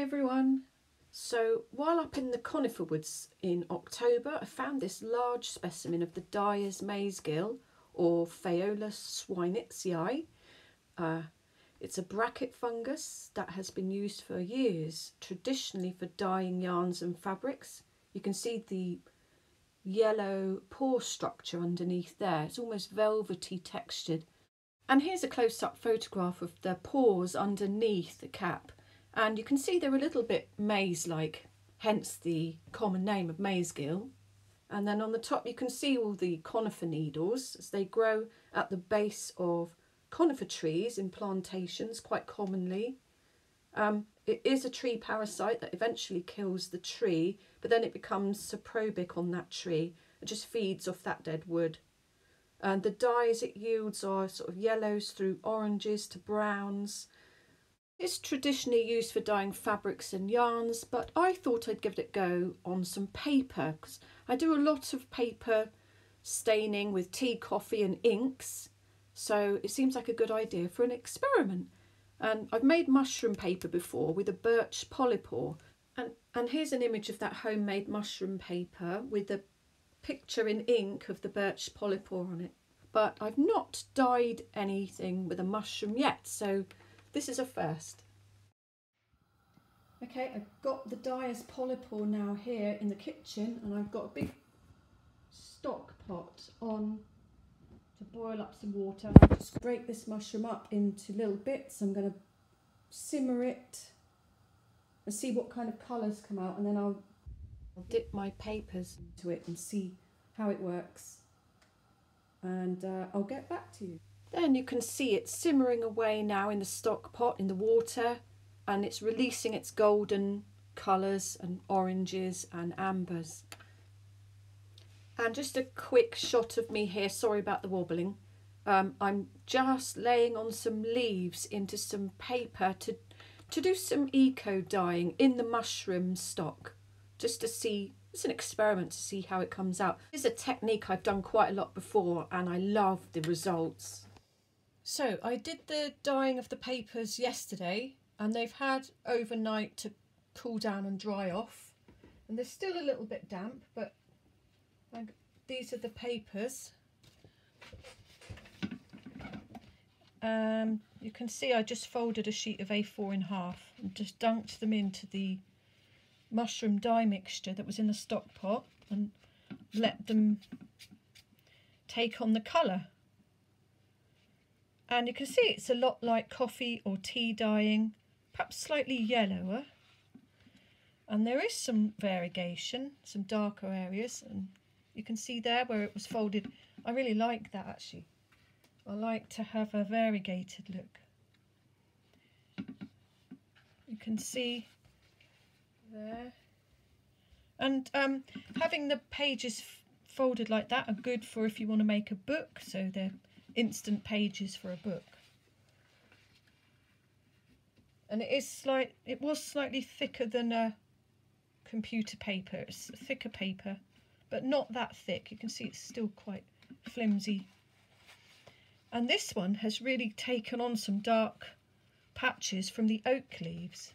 Everyone. So while up in the conifer woods in October I found this large specimen of the Dyer's mazegill or Phaeolus schweinitzii. Uh, it's a bracket fungus that has been used for years traditionally for dyeing yarns and fabrics. You can see the yellow pore structure underneath there. It's almost velvety textured. And here's a close-up photograph of the pores underneath the cap and you can see they're a little bit maze-like, hence the common name of mazegill. And then on the top you can see all the conifer needles as they grow at the base of conifer trees in plantations quite commonly. Um, it is a tree parasite that eventually kills the tree, but then it becomes saprobic on that tree. It just feeds off that dead wood. And the dyes it yields are sort of yellows through oranges to browns, it's traditionally used for dyeing fabrics and yarns, but I thought I'd give it a go on some paper because I do a lot of paper staining with tea, coffee and inks. So it seems like a good idea for an experiment. And I've made mushroom paper before with a birch polypore. And, and here's an image of that homemade mushroom paper with a picture in ink of the birch polypore on it. But I've not dyed anything with a mushroom yet, so this is a first. Okay, I've got the Dyer's Polypore now here in the kitchen and I've got a big stock pot on to boil up some water. I'll just break this mushroom up into little bits. I'm going to simmer it and see what kind of colours come out and then I'll, dip my papers into it and see how it works and uh, I'll get back to you. Then you can see it simmering away now in the stock pot in the water and it's releasing its golden colours and oranges and ambers. And just a quick shot of me here, sorry about the wobbling. Um, I'm just laying on some leaves into some paper to, to do some eco dyeing in the mushroom stock, just to see, it's an experiment to see how it comes out. This is a technique I've done quite a lot before and I love the results. So I did the dyeing of the papers yesterday and they've had overnight to cool down and dry off and they're still a little bit damp but these are the papers. Um, you can see I just folded a sheet of A4 in half and just dunked them into the mushroom dye mixture that was in the stock pot and let them take on the colour and you can see it's a lot like coffee or tea dyeing, perhaps slightly yellower. And there is some variegation, some darker areas, and you can see there where it was folded. I really like that actually. I like to have a variegated look. You can see there. And um, having the pages folded like that are good for if you want to make a book, so they're instant pages for a book. And it is slight it was slightly thicker than a computer paper. It's thicker paper, but not that thick. You can see it's still quite flimsy. And this one has really taken on some dark patches from the oak leaves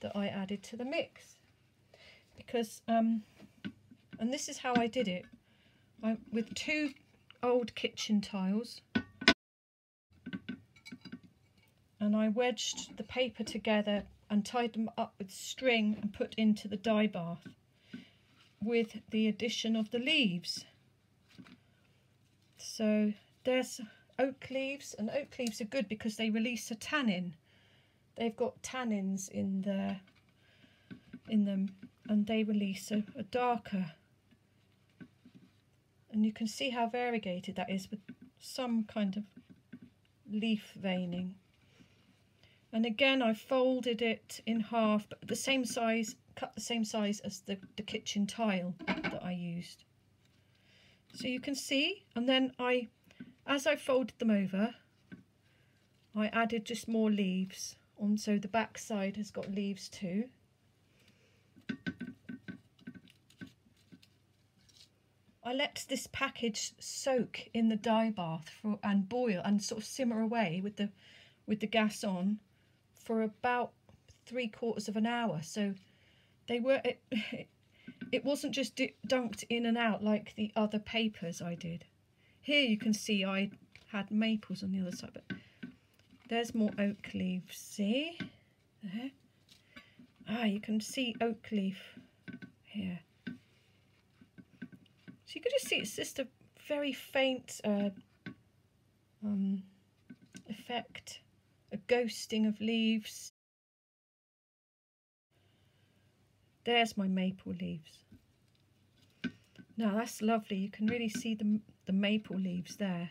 that I added to the mix. Because, um, and this is how I did it. I, with two old kitchen tiles and I wedged the paper together and tied them up with string and put into the dye bath with the addition of the leaves. So there's oak leaves and oak leaves are good because they release a tannin. They've got tannins in there in them and they release a, a darker and you can see how variegated that is with some kind of leaf veining. And again I folded it in half but the same size cut the same size as the, the kitchen tile that I used. So you can see and then I as I folded them over I added just more leaves on so the back side has got leaves too I let this package soak in the dye bath for, and boil and sort of simmer away with the with the gas on for about three quarters of an hour. So they were, it, it wasn't just dunked in and out like the other papers I did. Here you can see I had maples on the other side, but there's more oak leaves, see? There. Ah, you can see oak leaf here. So you can just see it's just a very faint uh, um, effect, a ghosting of leaves. There's my maple leaves. Now that's lovely. You can really see the, the maple leaves there.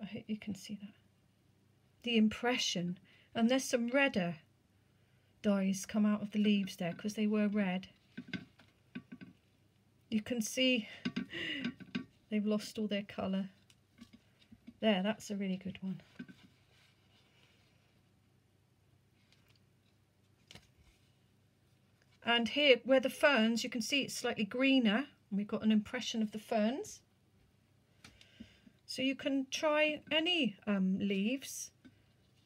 I hope you can see that. The impression. And there's some redder dyes come out of the leaves there because they were red. You can see they've lost all their colour. There, that's a really good one. And here, where the ferns, you can see it's slightly greener. We've got an impression of the ferns. So you can try any um, leaves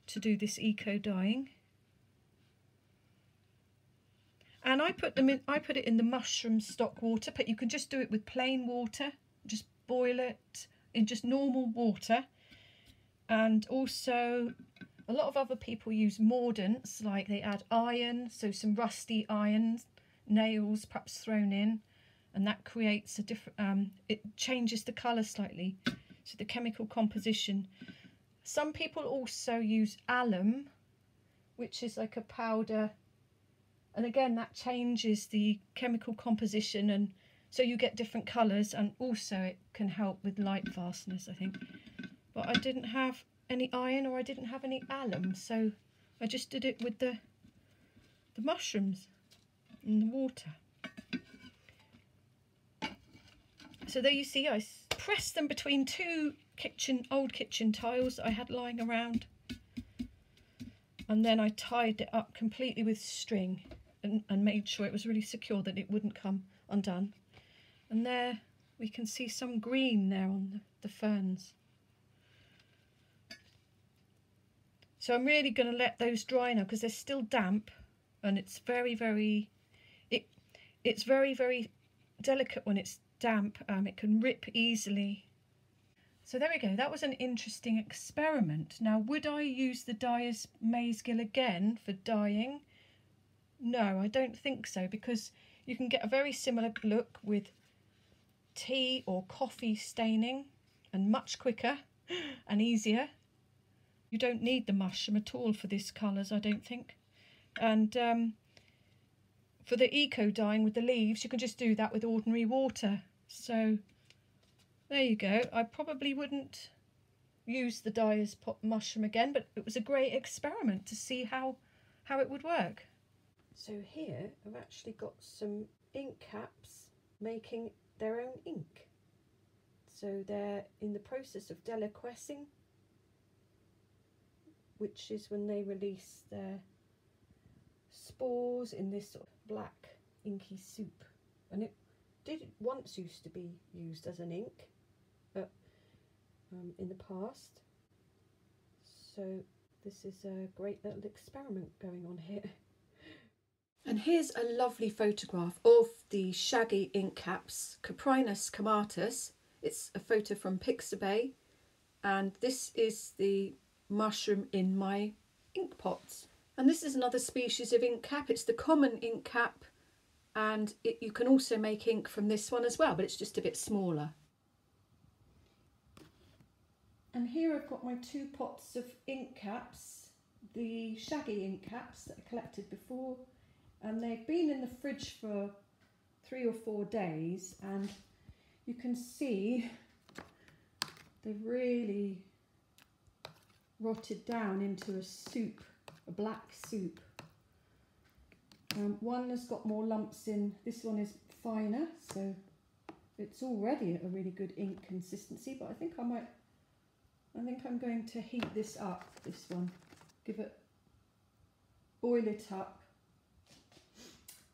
to do this eco dyeing. And I put them in, I put it in the mushroom stock water, but you can just do it with plain water. Just boil it in just normal water. And also a lot of other people use mordants, like they add iron, so some rusty iron nails perhaps thrown in, and that creates a different, um, it changes the colour slightly, so the chemical composition. Some people also use alum, which is like a powder, and again that changes the chemical composition and so you get different colours and also it can help with light fastness I think. But I didn't have any iron or I didn't have any alum so I just did it with the the mushrooms in the water. So there you see I pressed them between two kitchen old kitchen tiles I had lying around. And then I tied it up completely with string and, and made sure it was really secure that it wouldn't come undone and there we can see some green there on the, the ferns So I'm really going to let those dry now because they're still damp and it's very, very, it, it's very, very delicate when it's damp. Um, it can rip easily. So there we go. That was an interesting experiment. Now, would I use the dyer's Mazegill again for dyeing? No, I don't think so because you can get a very similar look with tea or coffee staining and much quicker and easier you don't need the mushroom at all for this colours, I don't think. And um, for the eco dyeing with the leaves, you can just do that with ordinary water. So there you go. I probably wouldn't use the dyer's pot mushroom again, but it was a great experiment to see how, how it would work. So here I've actually got some ink caps making their own ink. So they're in the process of deliquescing which is when they release their spores in this sort of black inky soup. And it did once used to be used as an ink but, um, in the past. So this is a great little experiment going on here. And here's a lovely photograph of the shaggy ink caps, Coprinus comatus. It's a photo from Pixabay and this is the mushroom in my ink pots. And this is another species of ink cap. It's the common ink cap and it, you can also make ink from this one as well, but it's just a bit smaller. And here I've got my two pots of ink caps, the shaggy ink caps that I collected before, and they've been in the fridge for three or four days, and you can see they've really rotted down into a soup, a black soup. Um, one has got more lumps in, this one is finer, so it's already a really good ink consistency, but I think I might, I think I'm going to heat this up, this one, give it, boil it up.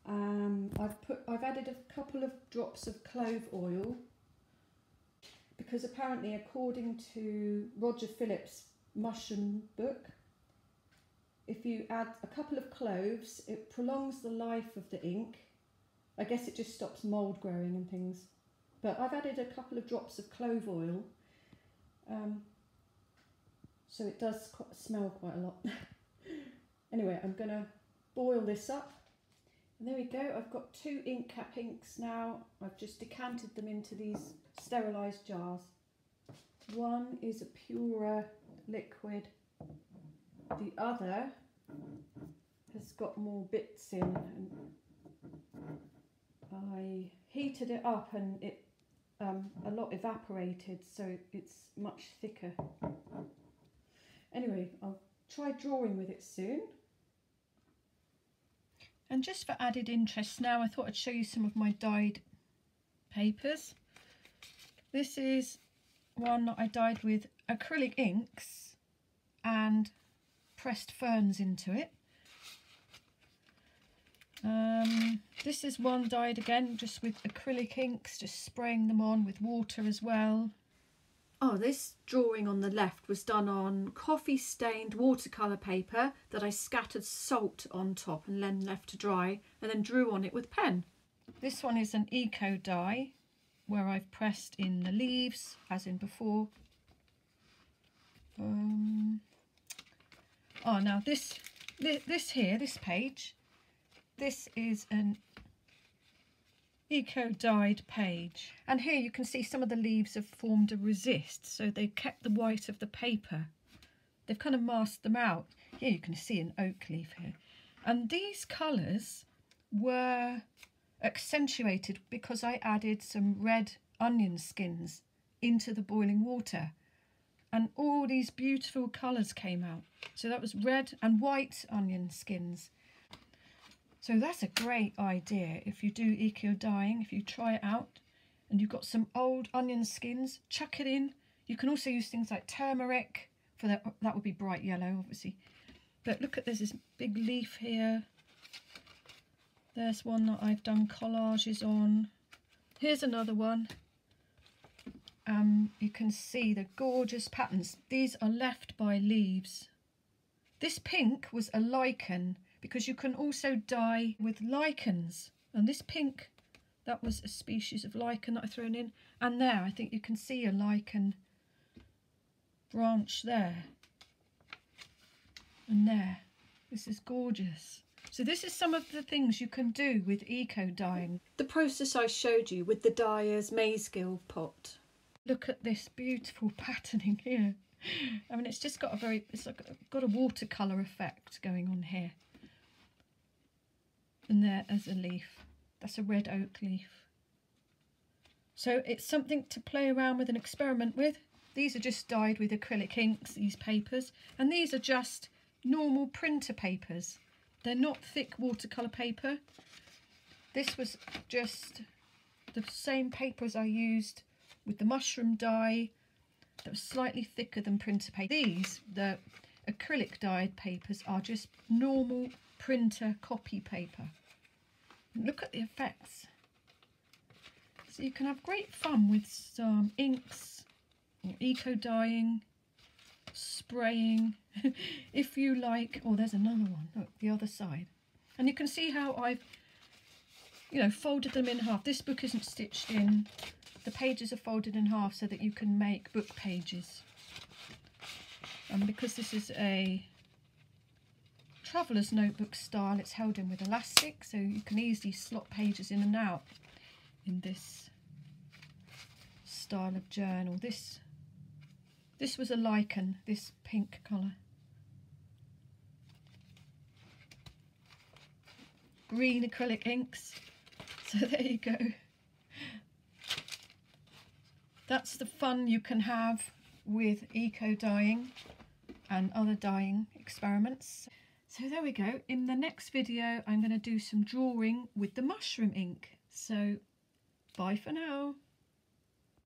Um, I've put, I've added a couple of drops of clove oil because apparently according to Roger Phillips mushroom book. if you add a couple of cloves, it prolongs the life of the ink. I guess it just stops mould growing and things. But I've added a couple of drops of clove oil. Um, so it does smell quite a lot. anyway, I'm to boil this up. And there we go, I've got two ink cap inks now. I've just decanted them into these sterilised jars. One is a purer liquid, the other has got more bits in I heated it up and it um, a lot evaporated so it's much thicker. Anyway, I'll try drawing with it soon. And just for added interest now, I thought I'd show you some of my dyed papers. This is one that I dyed with acrylic inks and pressed ferns into it. Um, this is one dyed again just with acrylic inks, just spraying them on with water as well. Oh, this drawing on the left was done on coffee stained watercolour paper that I scattered salt on top and then left to dry and then drew on it with pen. This one is an eco dye where I've pressed in the leaves as in before. Um, oh, now this, this here, this page, this is an eco dyed page. And here you can see some of the leaves have formed a resist so they've kept the white of the paper. They've kind of masked them out. Here you can see an oak leaf here. And these colours were accentuated because I added some red onion skins into the boiling water. And all these beautiful colours came out. So that was red and white onion skins so that's a great idea if you do eco dyeing, if you try it out and you've got some old onion skins, chuck it in. You can also use things like turmeric for that, that would be bright yellow obviously. But look at there's this big leaf here. There's one that I've done collages on. Here's another one. Um, you can see the gorgeous patterns. These are left by leaves. This pink was a lichen because you can also dye with lichens. And this pink, that was a species of lichen that I thrown in. And there, I think you can see a lichen branch there. And there. This is gorgeous. So this is some of the things you can do with eco dyeing. The process I showed you with the dyer's Mazegill pot. Look at this beautiful patterning here. I mean, it's just got a very, it's like got a watercolour effect going on here and there as a leaf. That's a red oak leaf. So it's something to play around with and experiment with. These are just dyed with acrylic inks, these papers, and these are just normal printer papers. They're not thick watercolour paper. This was just the same paper as I used with the mushroom dye that was slightly thicker than printer paper. These, the acrylic dyed papers, are just normal printer copy paper. Look at the effects. So you can have great fun with some inks, eco dyeing, spraying, if you like. Oh, there's another one, look, the other side. And you can see how I've, you know, folded them in half. This book isn't stitched in. The pages are folded in half so that you can make book pages. And because this is a traveller's notebook style. It's held in with elastic so you can easily slot pages in and out in this style of journal. This this was a lichen, this pink colour. Green acrylic inks. So there you go. That's the fun you can have with eco dyeing and other dyeing experiments. So there we go. In the next video, I'm going to do some drawing with the mushroom ink. So bye for now.